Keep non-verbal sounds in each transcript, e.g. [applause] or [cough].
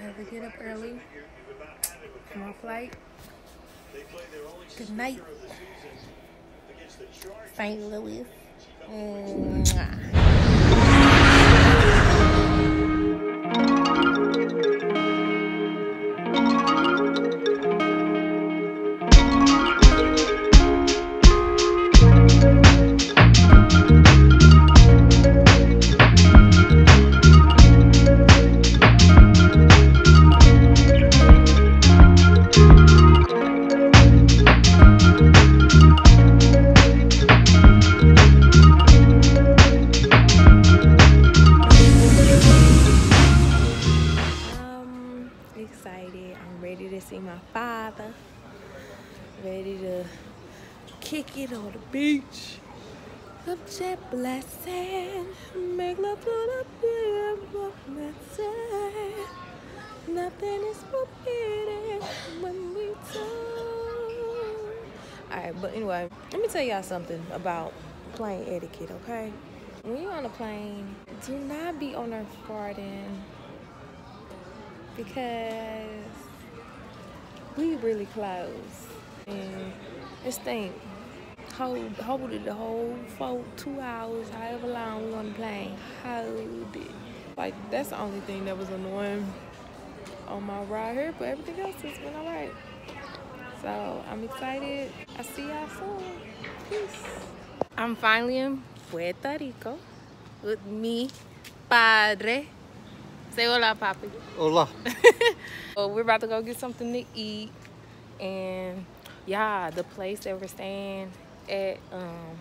Have to get up early for my flight. Good night, St. Louis. Mwah. Of jet blessing. Make love to the beautiful blessing. Nothing is forbidden when we talk. Alright, but anyway, let me tell y'all something about plane etiquette, okay? When you're on a plane, do not be on there farting because we really close and this thing hold hold it the whole four two hours however long we on the plane. Hold it. Like that's the only thing that was annoying on my ride here but everything else has been all right so i'm excited. I see y'all soon. Peace. I'm finally in puerto rico with me padre. Say hola papi. Hola. [laughs] well, we're about to go get something to eat, and yeah, the place that we're staying at, um,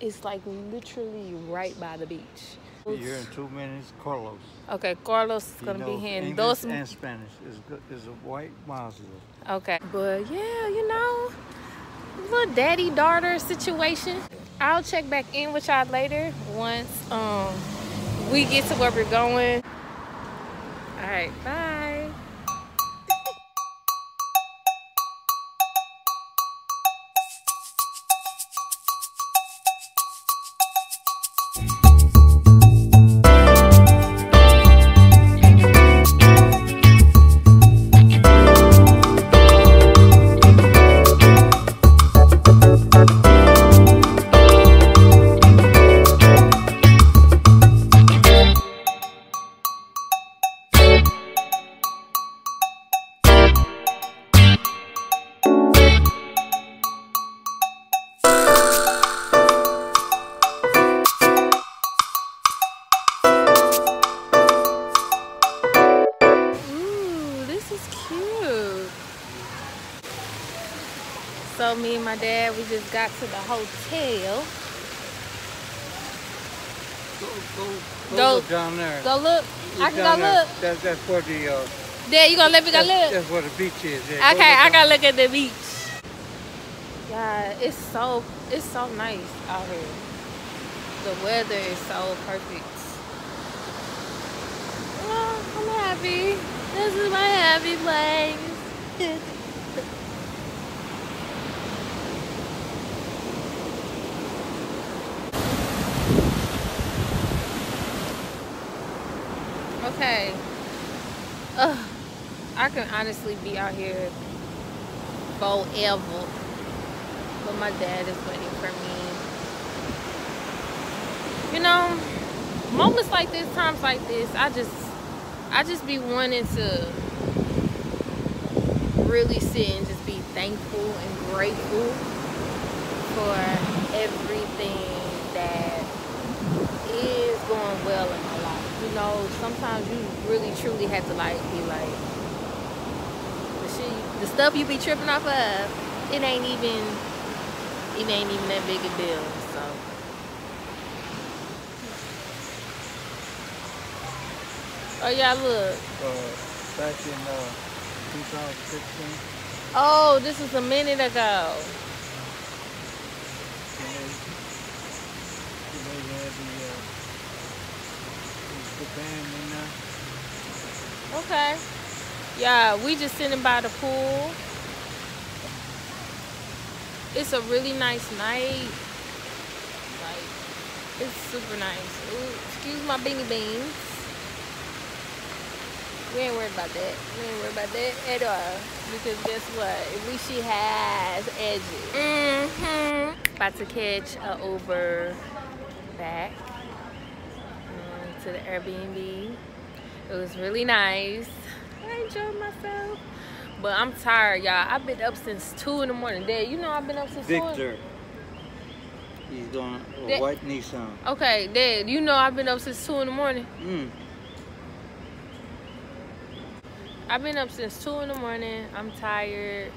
it's like literally right by the beach. You're in two minutes, Carlos. Okay, Carlos is gonna be here in English those. and Spanish. Is good. Is a white Mazda. Okay, but yeah, you know, little daddy daughter situation. I'll check back in with y'all later once um we get to where we're going. All right, bye. My dad, we just got to the hotel. Go, go, Go- go, look down there. Go look. I can go there. look. That's that's where the uh, Dad, you gonna let me go that's, look? that's where the beach is. Yeah, Okay, I gotta look at the beach. Yeah, it's so it's so nice out here. The weather is so perfect. Oh, I'm happy. This is my happy place. [laughs] okay. Ugh. I can honestly be out here forever. But my dad is waiting for me. You know, moments like this, times like this, I just I just be wanting to really sit and just be thankful and grateful for everything that is going well in my life. You know, sometimes you really truly have to like be like the shit, the stuff you be tripping off of, it ain't even, it ain't even that big a deal. So, oh yeah, look. Uh, back in uh, 2016, Oh, this is a minute ago. when they, when they had the, uh, the band in there. Okay. Yeah, we just sitting by the pool. It's a really nice night. Like, it's super nice. Ooh, excuse my beanie beans. We ain't worried about that. We ain't worried about that at all. Because guess what? At least she has edges. Mm-hmm. About to catch a Uber back to the Airbnb. It was really nice. I enjoyed myself. But I'm tired, y'all. I've been up since 2 in the morning. Dad, you know I've been up since 2 Victor. He's going a That- white Nissan. Okay, Dad, you know I've been up since 2 in the morning. Mm. I've been up since 2 in the morning. I'm tired.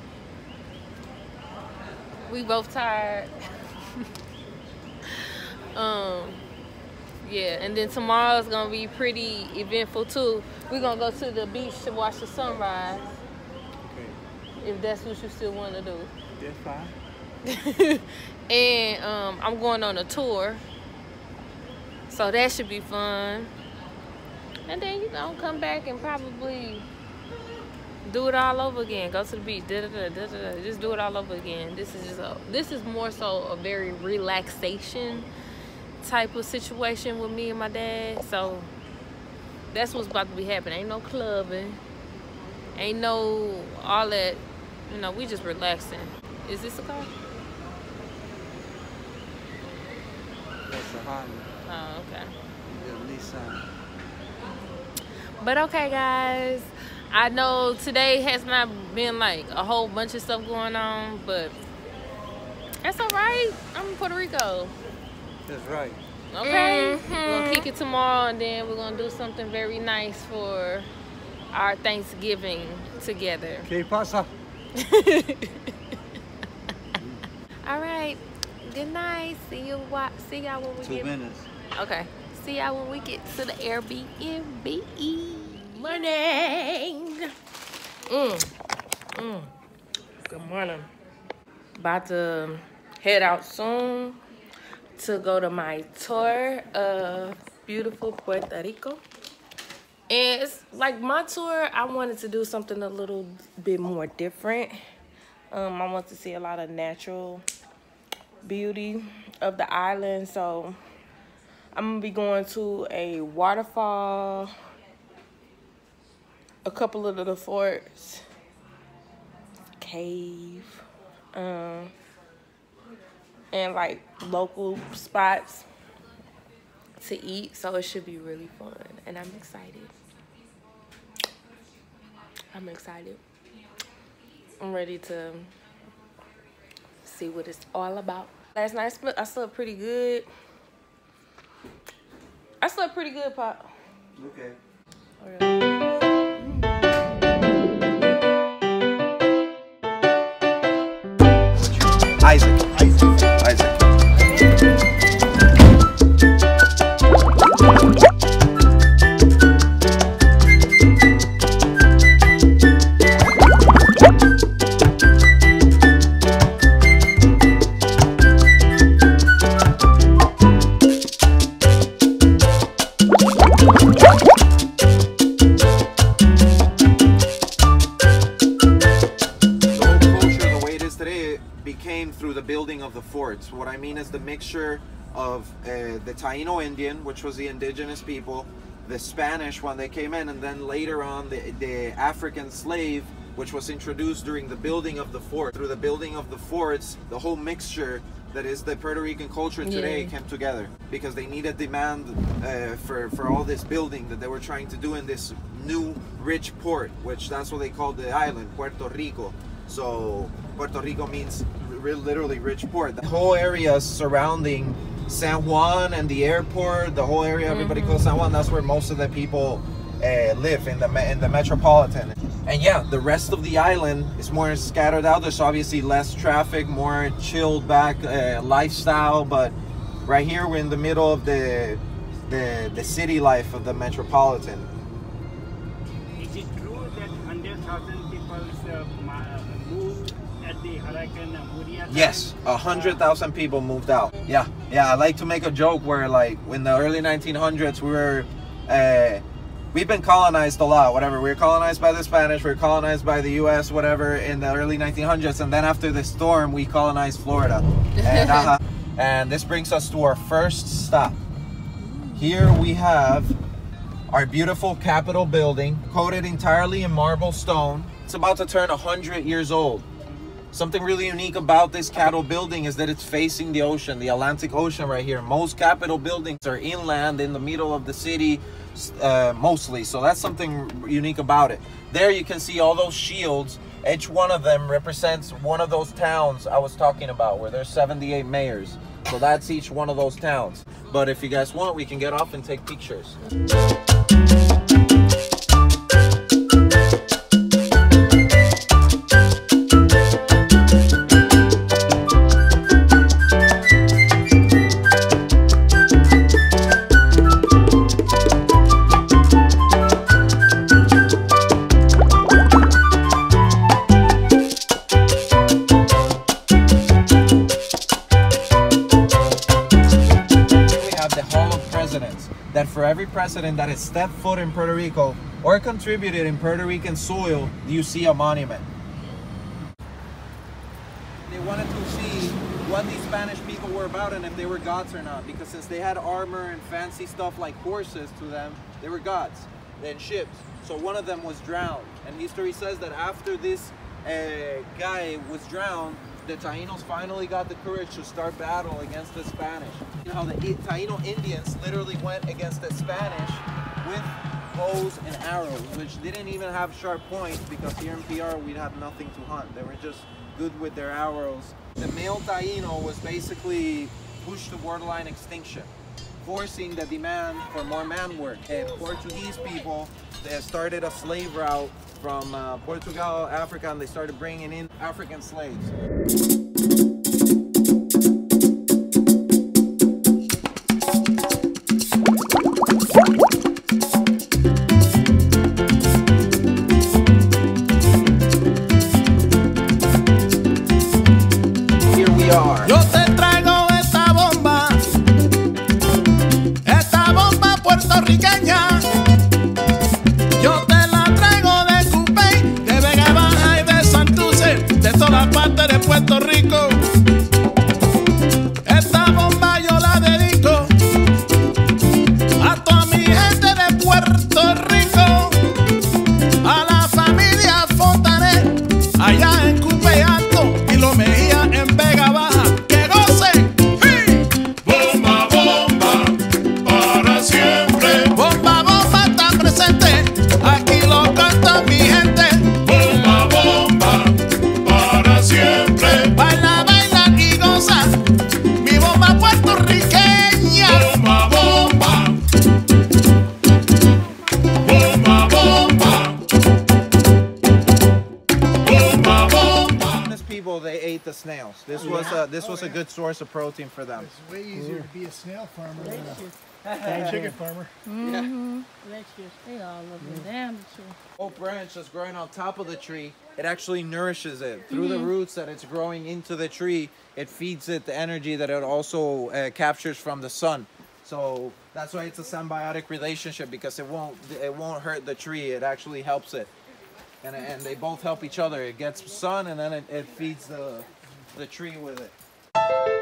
We both tired. [laughs] um, yeah, and then tomorrow's gonna be pretty eventful too. We're gonna go to the beach to watch the sunrise, Okay. if that's what you still want to do. That's fine. [laughs] and um, I'm going on a tour, so that should be fun. And then you know, come back and probably do it all over again. Go to the beach, da da da. Just do it all over again. This is just a, this is more so a very relaxation type of situation with me and my dad. So that's what's about to be happening. Ain't no clubbing. Ain't no all that. You know, we just relaxing. Is this a car? That's a Honda. Oh, okay. Nissan. But okay, guys. I know today has not been like a whole bunch of stuff going on, but that's all right. I'm in Puerto Rico. That's right. Okay. We're gonna kick it tomorrow, and then we're gonna do something very nice for our Thanksgiving together. ¿Qué pasa? [laughs] All right. Good night. See you. wa- See y'all when we Two get. minutes. Okay. See y'all when we get to the Airbnb. Morning. Mm. Mm. Good morning. About to head out soon to go to my tour of beautiful Puerto Rico. And it's like my tour, I wanted to do something a little bit more different. Um, I want to see a lot of natural beauty of the island. So I'm gonna be going to a waterfall, a couple of the forts, cave, um, and like local spots to eat. So it should be really fun, and I'm excited. I'm excited. I'm ready to see what it's all about. Last night I slept, pretty good. I slept pretty good, Pop. Okay. Isaac. Isaac. The Taino Indian, which was the indigenous people, the Spanish when they came in, and then later on the, the African slave, which was introduced during the building of the fort. Through the building of the forts, the whole mixture that is the Puerto Rican culture today Yeah. came together because they needed demand uh, for for all this building that they were trying to do in this new rich port, which that's what they called the island, Puerto Rico. So Puerto Rico means literally rich port. The whole area surrounding San Juan and the airport, the whole area everybody calls San Juan. That's where most of the people uh, live in the in the metropolitan. And yeah, the rest of the island is more scattered out. There's obviously less traffic, more chilled back uh, lifestyle. But right here, we're in the middle of the the the city life of the metropolitan. Yes, a hundred thousand people moved out. Yeah, yeah. I like to make a joke where, like, in the early 1900s, we were, uh, we've been colonized a lot. Whatever, we were colonized by the Spanish, we were colonized by the U.S. Whatever in the early 1900s, and then after the storm, we colonized Florida. [laughs] And, uh, and this brings us to our first stop. Here we have our beautiful Capitol building, coated entirely in marble stone. It's about to turn a 100 years old. Something really unique about this Capitol building is that it's facing the ocean, the Atlantic Ocean right here. Most Capitol buildings are inland in the middle of the city, uh, mostly. So that's something unique about it. There you can see all those shields. Each one of them represents one of those towns I was talking about, where there's 78 mayors. So that's each one of those towns. But if you guys want, we can get off and take pictures. President that has stepped foot in Puerto Rico or contributed in Puerto Rican soil, do you see a monument. They wanted to see what these Spanish people were about and if they were gods or not. Because since they had armor and fancy stuff like horses to them, they were gods and ships. So one of them was drowned. And history says that after this uh, guy was drowned, the Taínos finally got the courage to start battle against the Spanish. You know how the Taíno Indians literally went against the Spanish with bows and arrows, which didn't even have sharp points because here in PR we'd have nothing to hunt. They were just good with their arrows. The male Taíno was basically pushed to borderline extinction, forcing the demand for more man work. And Portuguese people started a slave route from uh, Portugal, Africa, and they started bringing in African slaves. A a good source of protein for them. It's way easier to be a snail farmer than a chicken farmer. [laughs] Bless you. They all over damn tree. Oak branch that's growing on top of the tree, it actually nourishes it through the roots that it's growing into the tree. It feeds it the energy that it also uh, captures from the sun. So that's why it's a symbiotic relationship because it won't it won't hurt the tree. It actually helps it, and and they both help each other. It gets sun and then it, it feeds the the tree with it you